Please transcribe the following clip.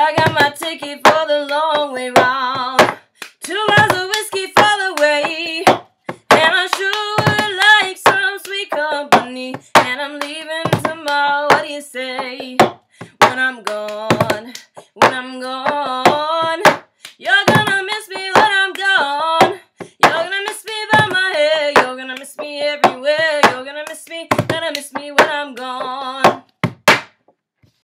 I got my ticket for the long way round. Two miles of whiskey for the way. And I sure would like some sweet company. And I'm leaving tomorrow. What do you say? When I'm gone, when I'm gone, you're gonna miss me when I'm gone. You're gonna miss me by my hair. You're gonna miss me everywhere. You're gonna miss me, gonna miss me when I'm gone.